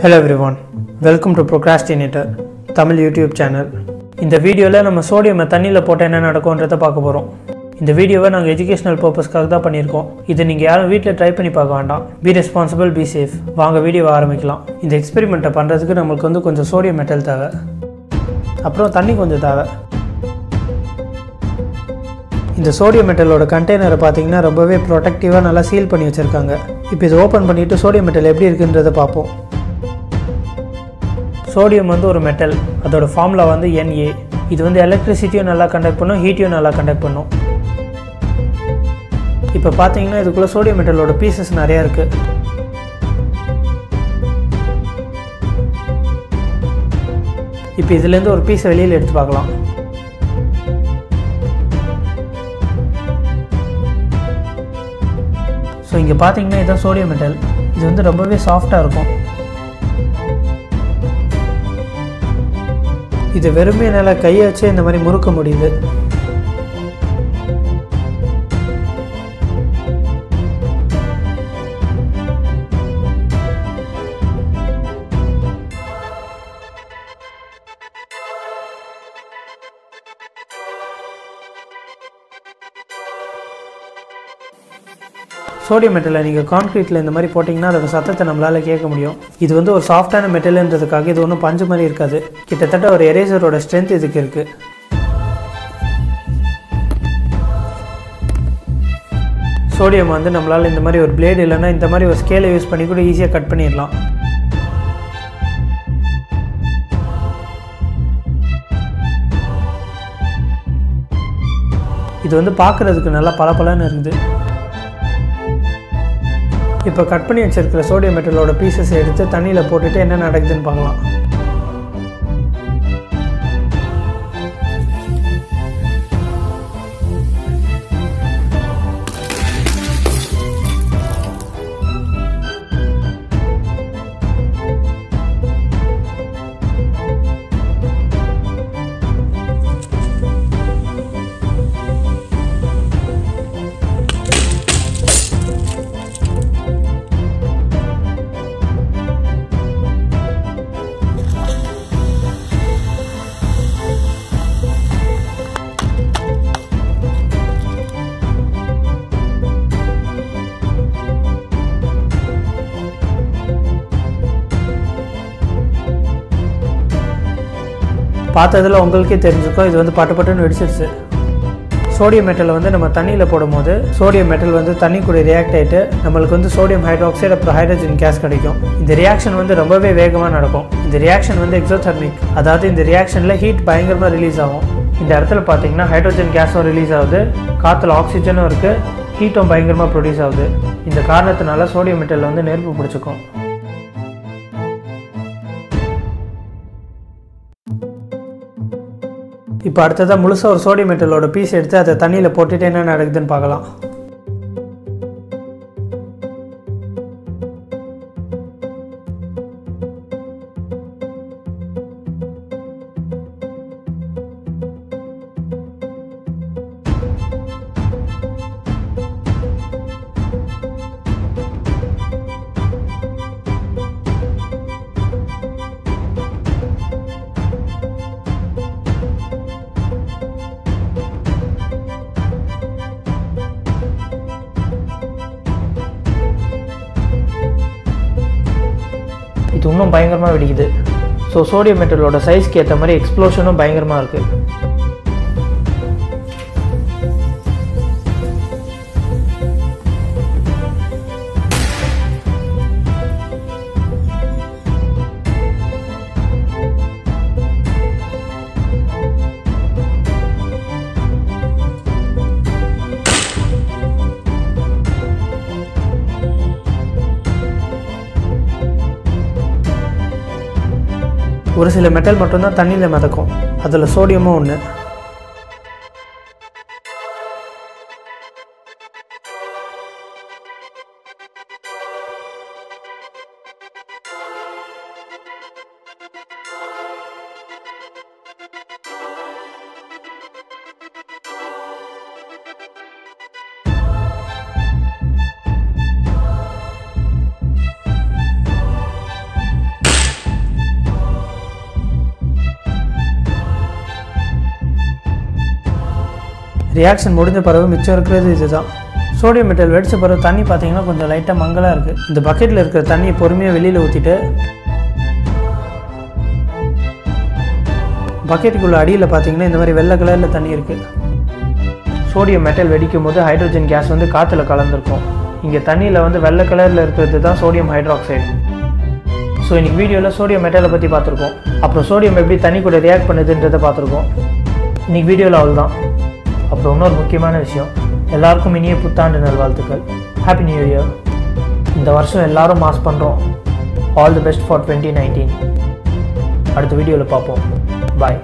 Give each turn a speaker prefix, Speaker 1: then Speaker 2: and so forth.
Speaker 1: Hello everyone welcome to procrastinator Tamil YouTube channel இந்த வீடியோவில் நம்ம சோடியமை தண்ணியில் போட்டால் என்ன நடக்கும்ன்றதை பார்க்க போகிறோம் இந்த வீடியோவை நாங்கள் எஜுகேஷனல் பர்பஸ்க்காக தான் பண்ணியிருக்கோம். இதை நீங்கள் யாரும் வீட்டில் ட்ரை பண்ணி பார்க்க வேண்டாம். பி ரெஸ்பான்சிபிள் பி சேஃப் வாங்க வீடியோவை ஆரம்பிக்கலாம். இந்த எக்ஸ்பெரிமெண்ட்டை பண்ணுறதுக்கு நம்மளுக்கு வந்து கொஞ்சம் சோடியம் மெட்டல் தேவை. அப்புறம் தண்ணி கொஞ்சம் தேவை. இந்த சோடியம் மெட்டலோட கண்டெய்னரை பார்த்தீங்கன்னா ரொம்பவே ப்ரொடக்டிவாக நல்லா சீல் பண்ணி வச்சுருக்காங்க. இப்போ இதை ஓப்பன் பண்ணிவிட்டு சோடியம் மெட்டல் எப்படி இருக்குன்றதை பார்ப்போம். சோடியம் வந்து ஒரு மெட்டல் அதோட ஃபார்முலா வந்து என்ஏ இது வந்து எலக்ட்ரிசிட்டியும் நல்லா கண்டக்ட் பண்ணும் ஹீட்டையும் நல்லா கண்டக்ட் பண்ணும். இப்போ பார்த்தீங்கன்னா இதுக்குள்ளே சோடியம் மெட்டலோட பீசஸ் நிறையா இருக்குது இப்போ இதுலேருந்து ஒரு பீஸை வெளியில் எடுத்து பார்க்கலாம். ஸோ இங்கே பார்த்தீங்கன்னா இதுதான் சோடியம் மெட்டல் இது வந்து ரொம்பவே சாஃப்டாக இருக்கும். இது வெறுமையினால் கையாச்சே இந்த மாதிரி முறுக்க முடியுது. சோடியம் மெட்டலை நீங்கள் கான்க்ரீட்டில் இந்த மாதிரி போட்டிங்கன்னா அதோட சத்தத்தை நம்மளால் கேட்க முடியும். இது வந்து ஒரு சாஃப்டான மெட்டல்ன்றதுக்காக இது ஒன்றும் பஞ்சு மாதிரி இருக்காது. கிட்டத்தட்ட ஒரு எரேசரோட ஸ்ட்ரென்த் இதுக்கு இருக்குது சோடியம் வந்து நம்மளால் இந்த மாதிரி ஒரு பிளேடு இல்லைன்னா இந்த மாதிரி ஒரு ஸ்கேலை யூஸ் பண்ணி கூட ஈஸியாக கட் பண்ணிடலாம். இது வந்து பார்க்குறதுக்கு நல்லா பளபளன்னு இருக்குது இப்போ கட் பண்ணி வச்சிருக்கிற சோடியம் மெட்டலோட பீசஸ் எடுத்து தண்ணியில் போட்டுட்டு என்ன நடக்குதுன்னு பார்க்கலாம். பார்த்ததில் உங்களுக்கே தெரிஞ்சுக்கும் இது வந்து பட்டு பட்டுன்னு வெடிச்சிருச்சு. சோடியம் மெட்டலை வந்து நம்ம தண்ணியில் போடும்போது சோடியம் மெட்டல் வந்து தண்ணி கூட ரியாக்ட் ஆகிட்டு நம்மளுக்கு வந்து சோடியம் ஹைட்ராக்சைடு அப்புறம் ஹைட்ரஜன் கேஸ் கிடைக்கும். இந்த ரியாக்ஷன் வந்து ரொம்பவே வேகமாக நடக்கும். இந்த ரியாக்ஷன் வந்து எக்ஸோதெர்மிக் அதாவது இந்த ரியாக்ஷனில் ஹீட் பயங்கரமாக ரிலீஸ் ஆகும். இந்த இடத்துல பார்த்தீங்கன்னா ஹைட்ரஜன் கேஸும் ரிலீஸ் ஆகுது. காற்றுல ஆக்சிஜனும் இருக்குது ஹீட்டும் பயங்கரமாக ப்ரொடியூஸ் ஆகுது. இந்த காரணத்தினால சோடியம் மெட்டல் வந்து நெருப்பு பிடிச்சிக்கும். இப்போ அடுத்ததாக முழுசாக ஒரு சோடியம் மெட்டலோட பீஸ் எடுத்து அதை தண்ணியில் போட்டுட்டு என்ன நடக்குதுன்னு பார்க்கலாம். இன்னும் பயங்கரமாக வெடிக்குது. ஸோ சோடியம் மெட்டலோட சைஸ்க்கு ஏற்ற மாதிரி எக்ஸ்ப்ளோஷனும் பயங்கரமாக இருக்குது ஒரு சில மெட்டல் மட்டும்தான் தண்ணியில் மிதக்கும். அதில் சோடியமும் ஒன்று ரியாக்ஷன் முடிஞ்ச பிறகு மிச்சம் இருக்கிறது இதுதான். சோடியம் மெட்டல் வெடிச்ச பிறகு தண்ணி பார்த்தீங்கன்னா கொஞ்சம் லைட்டாக மங்கலாக இருக்குது இந்த பக்கெட்டில் இருக்கிற தண்ணியை பொறுமையாக வெளியில் ஊற்றிட்டு பக்கெட்டுக்குள்ள அடியில் பார்த்தீங்கன்னா இந்த மாதிரி வெள்ளை கலரில் தண்ணி இருக்குது சோடியம் மெட்டல் வெடிக்கும் போது ஹைட்ரஜன் கேஸ் வந்து காற்றுல கலந்துருக்கும். இங்கே தண்ணியில் வந்து வெள்ளை கலரில் இருக்கிறது தான் சோடியம் ஹைட்ராக்சைடு ஸோ இன்றைக்கி வீடியோவில் சோடியம் மெட்டலை பற்றி பார்த்துருக்கோம். அப்புறம் சோடியம் எப்படி தண்ணி கூட ரியாக்ட் பண்ணுதுன்றதை பார்த்துருக்கோம். இன்றைக்கி வீடியோவில் அவ்வளோதான் அப்புறம் இன்னொரு முக்கியமான விஷயம் எல்லாருக்கும் இனிய புத்தாண்டு நல்வாழ்த்துக்கள். ஹாப்பி நியூ இயர் இந்த வருஷம் எல்லாரும் மாஸ் பண்ணுறோம் all the best for twenty nineteen அடுத்த வீடியோவில் பார்ப்போம். பாய்